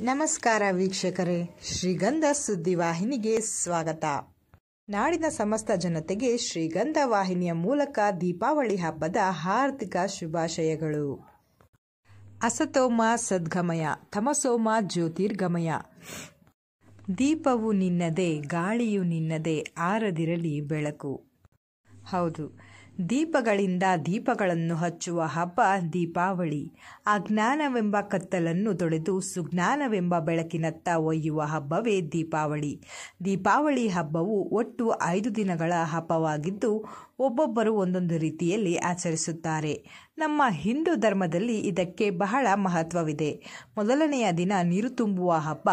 ನಮಸ್ಕಾರ ವೀಕ್ಷಕರೇ, ಶ್ರೀಗಂಧ ಸುದ್ದಿವಾಹಿನಿಗೆ ಸ್ವಾಗತ. ನಾಡಿನ ಸಮಸ್ತ ಜನತೆಗೆ ಶ್ರೀಗಂಧ ವಾಹಿನಿಯ ಮೂಲಕ ದೀಪಾವಳಿ ಹಬ್ಬದ ಹಾರ್ದಿಕ ಶುಭಾಶಯಗಳು. ಅಸತೋಮ ಸದ್ಗಮಯ, ತಮಸೋಮ ಜ್ಯೋತಿರ್ಗಮಯ. ದೀಪವು ನಿನ್ನದೇ, ಗಾಳಿಯು ನಿನ್ನದೇ, ಆರದಿರಲಿ ಬೆಳಕು. ಹೌದು ದೀಪಗಳಿಂದ ದೀಪಗಳನ್ನು ಹಚ್ಚುವ ಹಬ್ಬ ದೀಪಾವಳಿ. ಅಜ್ಞಾನವೆಂಬ ಕತ್ತಲನ್ನು ತೊಳೆದು ಸುಜ್ಞಾನವೆಂಬ ಬೆಳಕಿನತ್ತ ಒಯ್ಯುವ ಹಬ್ಬವೇ ದೀಪಾವಳಿ. ದೀಪಾವಳಿ ಹಬ್ಬವು ಒಟ್ಟು ಐದು ದಿನಗಳ ಹಬ್ಬವಾಗಿದ್ದು, ಒಬ್ಬೊಬ್ಬರು ಒಂದೊಂದು ರೀತಿಯಲ್ಲಿ ಆಚರಿಸುತ್ತಾರೆ. ನಮ್ಮ ಹಿಂದೂ ಧರ್ಮದಲ್ಲಿ ಇದಕ್ಕೆ ಬಹಳ ಮಹತ್ವವಿದೆ. ಮೊದಲನೆಯ ದಿನ ನೀರು ತುಂಬುವ ಹಬ್ಬ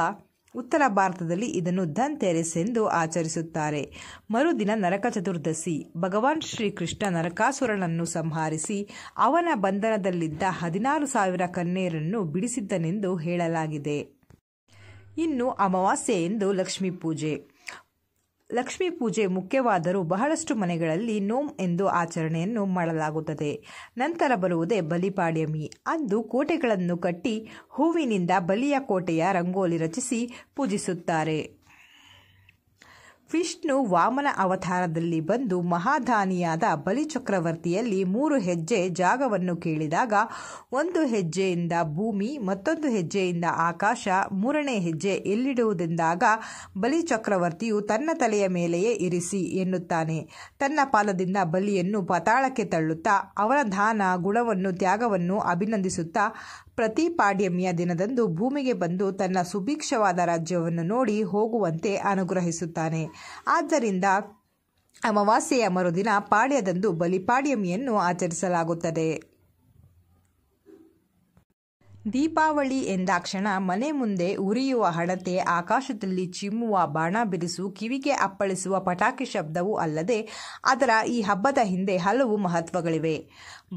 ಉತ್ತರ ಭಾರತದಲ್ಲಿ ಇದನ್ನು ಧನ್ತೆರೆಸ್ ಎಂದು ಆಚರಿಸುತ್ತಾರೆ. ಮರುದಿನ ನರಕ ಚತುರ್ದಶಿ ಭಗವಾನ್ ಶ್ರೀಕೃಷ್ಣ ನರಕಾಸುರನನ್ನು ಸಂಹರಿಸಿ ಅವನ ಬಂಧನದಲ್ಲಿದ್ದ ಹದಿನಾರು ಸಾವಿರ ಕನ್ಯರನ್ನು ಬಿಡಿಸಿದ್ದನೆಂದು ಹೇಳಲಾಗಿದೆ. ಇನ್ನು ಅಮಾವಾಸ್ಯೆ ಎಂದು ಲಕ್ಷ್ಮೀ ಪೂಜೆ. ಲಕ್ಷ್ಮೀ ಪೂಜೆ ಮುಖ್ಯವಾದರೂ ಬಹಳಷ್ಟು ಮನೆಗಳಲ್ಲಿ ನೋಮ್ ಎಂದು ಆಚರಣೆಯನ್ನು ಮಾಡಲಾಗುತ್ತದೆ. ನಂತರ ಬರುವುದೇ ಬಲಿಪಾಡ್ಯಮಿ. ಅಂದು ಕೋಟೆಗಳನ್ನು ಕಟ್ಟಿ ಹೂವಿನಿಂದ ಬಲಿಯ ಕೋಟೆಯ ರಂಗೋಲಿ ರಚಿಸಿ ಪೂಜಿಸುತ್ತಾರೆ. ವಿಷ್ಣು ವಾಮನ ಅವತಾರದಲ್ಲಿ ಬಂದು ಮಹಾದಾನಿಯಾದ ಬಲಿಚಕ್ರವರ್ತಿಯಲ್ಲಿ ಮೂರು ಹೆಜ್ಜೆ ಜಾಗವನ್ನು ಕೇಳಿದಾಗ ಒಂದು ಹೆಜ್ಜೆಯಿಂದ ಭೂಮಿ, ಮತ್ತೊಂದು ಹೆಜ್ಜೆಯಿಂದ ಆಕಾಶ, ಮೂರನೇ ಹೆಜ್ಜೆ ಎಲ್ಲಿಡುವುದೆಂದಾಗ ಬಲಿಚಕ್ರವರ್ತಿಯು ತನ್ನ ತಲೆಯ ಮೇಲೆಯೇ ಇರಿಸಿ ಎನ್ನುತ್ತಾನೆ. ತನ್ನ ಪಾಲದಿಂದ ಬಲಿಯನ್ನು ಪತಾಳಕ್ಕೆ ತಳ್ಳುತ್ತಾ ಅವನ ದಾನ, ಗುಣವನ್ನು, ತ್ಯಾಗವನ್ನು ಅಭಿನಂದಿಸುತ್ತಾ ಪ್ರತಿ ಪಾಡ್ಯಮಿಯ ದಿನದಂದು ಭೂಮಿಗೆ ಬಂದು ತನ್ನ ಸುಭಿಕ್ಷವಾದ ರಾಜ್ಯವನ್ನು ನೋಡಿ ಹೋಗುವಂತೆ ಅನುಗ್ರಹಿಸುತ್ತಾನೆ. ಆದ್ದರಿಂದ ಅಮಾವಾಸ್ಯೆಯ ಮರುದಿನ ಪಾಡ್ಯದಂದು ಬಲಿಪಾಡ್ಯಮಿಯನ್ನು ಆಚರಿಸಲಾಗುತ್ತದೆ. ದೀಪಾವಳಿ ಎಂದಾಕ್ಷಣ ಮನೆ ಮುಂದೆ ಉರಿಯುವ ಹಣತೆ, ಆಕಾಶದಲ್ಲಿ ಚಿಮ್ಮುವ ಬಾಣ ಬಿರುಸು ಕಿವಿಗೆ ಅಪ್ಪಳಿಸುವ ಪಟಾಕಿ ಶಬ್ದವೂ ಅಲ್ಲದೆ ಅದರ ಈ ಹಬ್ಬದ ಹಿಂದೆ ಹಲವು ಮಹತ್ವಗಳಿವೆ.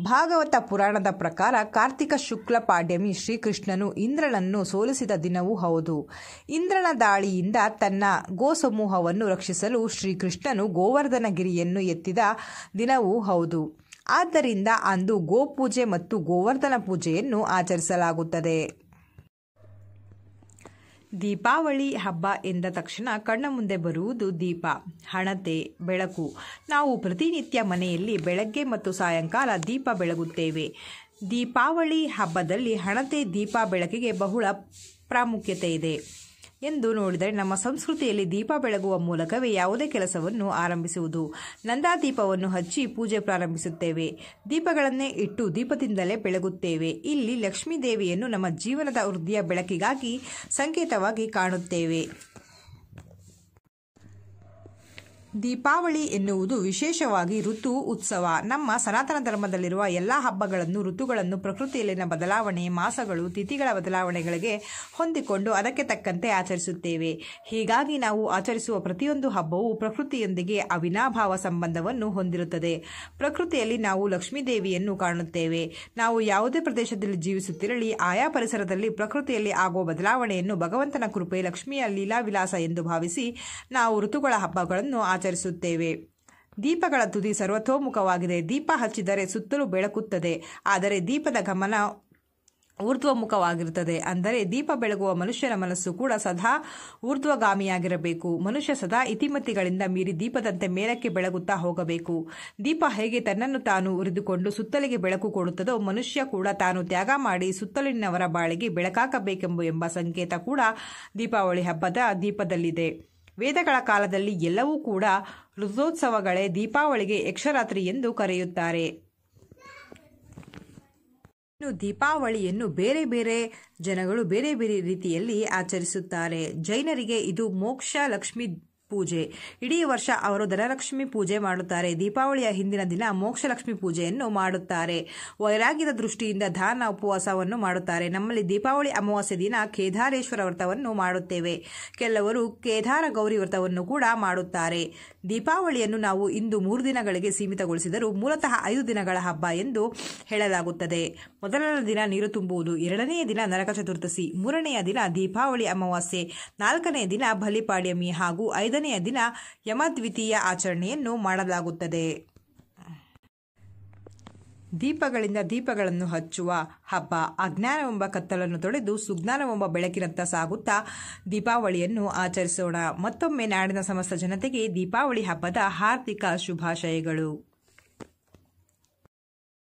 ಭಾಗವತ ಪುರಾಣದ ಪ್ರಕಾರ ಕಾರ್ತಿಕ ಶುಕ್ಲ ಪಾಡ್ಯಮಿ ಶ್ರೀಕೃಷ್ಣನು ಇಂದ್ರನನ್ನು ಸೋಲಿಸಿದ ದಿನವೂ ಹೌದು. ಇಂದ್ರನ ದಾಳಿಯಿಂದ ತನ್ನ ಗೋ ಸಮೂಹವನ್ನು ರಕ್ಷಿಸಲು ಶ್ರೀಕೃಷ್ಣನು ಗೋವರ್ಧನಗಿರಿಯನ್ನು ಎತ್ತಿದ ದಿನವೂ ಹೌದು. ಆದ್ದರಿಂದ ಅಂದು ಗೋಪೂಜೆ ಮತ್ತು ಗೋವರ್ಧನ ಪೂಜೆಯನ್ನು ಆಚರಿಸಲಾಗುತ್ತದೆ. ದೀಪಾವಳಿ ಹಬ್ಬ ಎಂದ ತಕ್ಷಣ ಕಣ್ಣ ಮುಂದೆ ಬರುವುದು ದೀಪ, ಹಣತೆ, ಬೆಳಕು. ನಾವು ಪ್ರತಿನಿತ್ಯ ಮನೆಯಲ್ಲಿ ಬೆಳಗ್ಗೆ ಮತ್ತು ಸಾಯಂಕಾಲ ದೀಪ ಬೆಳಗುತ್ತೇವೆ. ದೀಪಾವಳಿ ಹಬ್ಬದಲ್ಲಿ ಹಣತೆ, ದೀಪ ಬೆಳಕಿಗೆ ಬಹುಳ ಪ್ರಾಮುಖ್ಯತೆ ಇದೆ. ಎಂದು ನೋಡಿದರೆ ನಮ್ಮ ಸಂಸ್ಕೃತಿಯಲ್ಲಿ ದೀಪ ಬೆಳಗುವ ಮೂಲಕವೇ ಯಾವುದೇ ಕೆಲಸವನ್ನು ಆರಂಭಿಸುವುದು. ನಂದಾ ದೀಪವನ್ನು ಹಚ್ಚಿ ಪೂಜೆ ಪ್ರಾರಂಭಿಸುತ್ತೇವೆ. ದೀಪಗಳನ್ನೇ ಇಟ್ಟು ದೀಪದಿಂದಲೇ ಬೆಳಗುತ್ತೇವೆ. ಇಲ್ಲಿ ಲಕ್ಷ್ಮೀ ದೇವಿಯನ್ನು ನಮ್ಮ ಜೀವನದ ವೃದ್ಧಿಯ ಬೆಳಕಿಗಾಗಿ ಸಂಕೇತವಾಗಿ ಕಾಣುತ್ತೇವೆ. ದೀಪಾವಳಿ ಎನ್ನುವುದು ವಿಶೇಷವಾಗಿ ಋತು ಉತ್ಸವ. ನಮ್ಮ ಸನಾತನ ಧರ್ಮದಲ್ಲಿರುವ ಎಲ್ಲ ಹಬ್ಬಗಳನ್ನು, ಋತುಗಳನ್ನು ಪ್ರಕೃತಿಯಲ್ಲಿನ ಬದಲಾವಣೆ, ಮಾಸಗಳು, ತಿಥಿಗಳ ಬದಲಾವಣೆಗಳಿಗೆ ಹೊಂದಿಕೊಂಡು ಅದಕ್ಕೆ ತಕ್ಕಂತೆ ಆಚರಿಸುತ್ತೇವೆ. ಹೀಗಾಗಿ ನಾವು ಆಚರಿಸುವ ಪ್ರತಿಯೊಂದು ಹಬ್ಬವು ಪ್ರಕೃತಿಯೊಂದಿಗೆ ಅವಿನಾಭಾವ ಸಂಬಂಧವನ್ನು ಹೊಂದಿರುತ್ತದೆ. ಪ್ರಕೃತಿಯಲ್ಲಿ ನಾವು ಲಕ್ಷ್ಮೀದೇವಿಯನ್ನು ಕಾಣುತ್ತೇವೆ. ನಾವು ಯಾವುದೇ ಪ್ರದೇಶದಲ್ಲಿ ಜೀವಿಸುತ್ತಿರಲಿ, ಆಯಾ ಪರಿಸರದಲ್ಲಿ ಪ್ರಕೃತಿಯಲ್ಲಿ ಆಗುವ ಬದಲಾವಣೆಯನ್ನು ಭಗವಂತನ ಕೃಪೆ, ಲಕ್ಷ್ಮಿಯ ಲೀಲಾವಿಲಾಸ ಎಂದು ಭಾವಿಸಿ ನಾವು ಋತುಗಳ ಹಬ್ಬಗಳನ್ನು ಆಚರಿಸುತ್ತೇವೆ. ದೀಪಗಳ ತುದಿ ಸರ್ವತೋಮುಖವಾಗಿದೆ. ದೀಪ ಹಚ್ಚಿದರೆ ಸುತ್ತಲೂ ಬೆಳಕುತ್ತದೆ. ಆದರೆ ದೀಪದ ಗಮನ ಊರ್ಧ್ವಮುಖವಾಗಿರುತ್ತದೆ. ಅಂದರೆ ದೀಪ ಬೆಳಗುವ ಮನುಷ್ಯನ ಮನಸ್ಸು ಕೂಡ ಸದಾ ಊರ್ಧ್ವಗಾಮಿಯಾಗಿರಬೇಕು. ಮನುಷ್ಯ ಸದಾ ಇತಿಮತಿಗಳಿಂದ ಮೀರಿ ದೀಪದಂತೆ ಮೇಲಕ್ಕೆ ಬೆಳಗುತ್ತಾ ಹೋಗಬೇಕು. ದೀಪ ಹೇಗೆ ತನ್ನನ್ನು ತಾನು ಉರಿದುಕೊಂಡು ಸುತ್ತಲಿಗೆ ಬೆಳಕು ಕೊಡುತ್ತದೋ ಮನುಷ್ಯ ಕೂಡ ತಾನು ತ್ಯಾಗ ಮಾಡಿ ಸುತ್ತಲಿನವರ ಬಾಳಿಗೆ ಬೆಳಕಾಕಬೇಕೆಂಬ ಎಂಬ ಸಂಕೇತ ಕೂಡ ದೀಪಾವಳಿ ಹಬ್ಬದ ದೀಪದಲ್ಲಿದೆ. ವೇದಗಳ ಕಾಲದಲ್ಲಿ ಎಲ್ಲವೂ ಕೂಡ ಋತೋತ್ಸವಗಳೇ ದೀಪಾವಳಿಗೆ ಯಕ್ಷರಾತ್ರಿ ಎಂದು ಕರೆಯುತ್ತಾರೆ. ಇನ್ನು ದೀಪಾವಳಿಯನ್ನು ಬೇರೆ ಬೇರೆ ಜನಗಳು ಬೇರೆ ಬೇರೆ ರೀತಿಯಲ್ಲಿ ಆಚರಿಸುತ್ತಾರೆ. ಜೈನರಿಗೆ ಇದು ಮೋಕ್ಷ ಲಕ್ಷ್ಮಿ ಪೂಜೆ. ಇಡೀ ವರ್ಷ ಅವರು ಧನಲಕ್ಷ್ಮಿ ಪೂಜೆ ಮಾಡುತ್ತಾರೆ. ದೀಪಾವಳಿಯ ಹಿಂದಿನ ದಿನ ಮೋಕ್ಷಲಕ್ಷ್ಮಿ ಪೂಜೆಯನ್ನು ಮಾಡುತ್ತಾರೆ. ವೈರಾಗ್ಯದ ದೃಷ್ಟಿಯಿಂದ ದಾನ ಉಪವಾಸವನ್ನು ಮಾಡುತ್ತಾರೆ. ನಮ್ಮಲ್ಲಿ ದೀಪಾವಳಿ ಅಮಾವಾಸ್ಯೆ ದಿನ ಕೇದಾರೇಶ್ವರ ವ್ರತವನ್ನು ಮಾಡುತ್ತೇವೆ. ಕೆಲವರು ಕೇದಾರ ಗೌರಿ ವ್ರತವನ್ನು ಕೂಡ ಮಾಡುತ್ತಾರೆ. ದೀಪಾವಳಿಯನ್ನು ನಾವು ಇಂದು ಮೂರು ದಿನಗಳಿಗೆ ಸೀಮಿತಗೊಳಿಸಿದರೂ ಮೂಲತಃ ಐದು ದಿನಗಳ ಹಬ್ಬ ಎಂದು ಹೇಳಲಾಗುತ್ತದೆ. ಮೊದಲನೇ ದಿನ ನೀರು ತುಂಬುವುದು, ಎರಡನೆಯ ದಿನ ನರಕ ಚತುರ್ದಶಿ, ಮೂರನೆಯ ದಿನ ದೀಪಾವಳಿ ಅಮಾವಾಸ್ಯೆ, ನಾಲ್ಕನೆಯ ದಿನ ಬಲಿಪಾಡ್ಯಮಿ ಹಾಗೂ ಐದನೆಯ ದಿನ ಯಮದ್ವಿತೀಯ ಆಚರಣೆಯನ್ನು ಮಾಡಲಾಗುತ್ತದೆ. ದೀಪಗಳಿಂದ ದೀಪಗಳನ್ನು ಹಚ್ಚುವ ಹಬ್ಬ. ಅಜ್ಞಾನವೆಂಬ ಕತ್ತಲನ್ನು ತೊಳೆದು ಸುಜ್ಞಾನವೆಂಬ ಬೆಳಕಿನತ್ತ ಸಾಗುತ್ತಾ ದೀಪಾವಳಿಯನ್ನು ಆಚರಿಸೋಣ. ಮತ್ತೊಮ್ಮೆ ನಾಡಿನ ಸಮಸ್ತ ಜನತೆಗೆ ದೀಪಾವಳಿ ಹಬ್ಬದ ಹಾರ್ದಿಕ ಶುಭಾಶಯಗಳು.